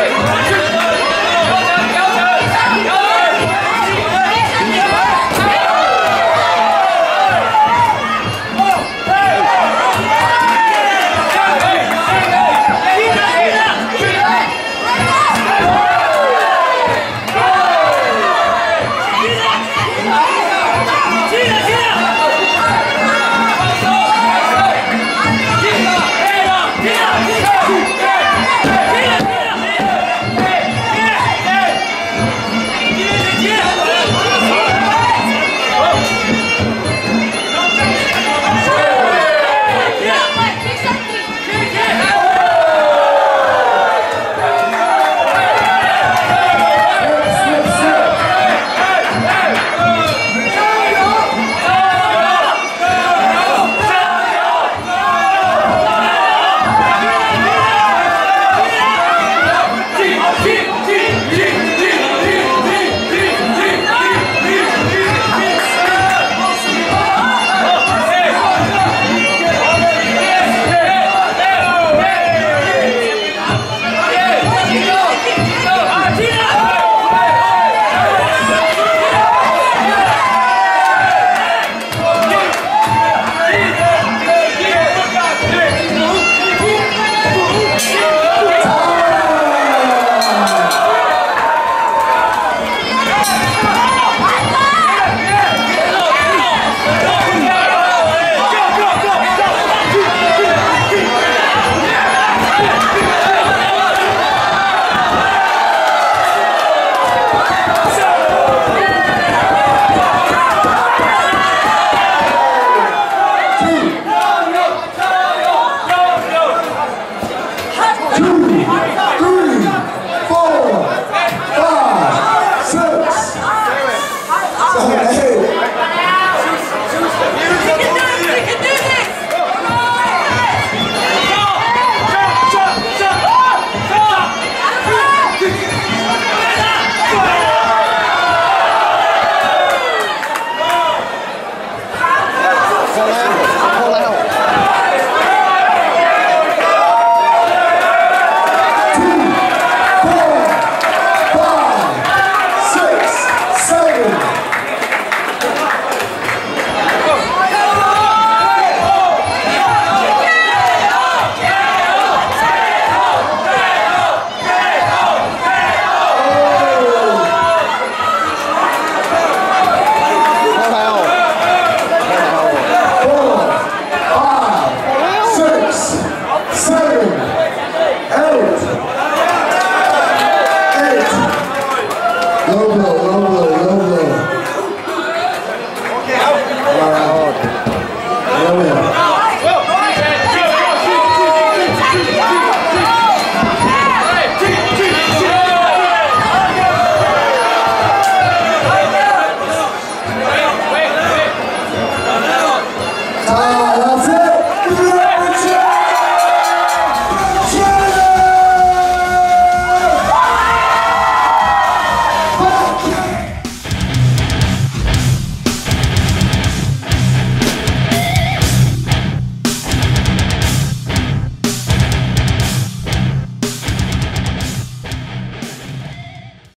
Yeah. two. Oh!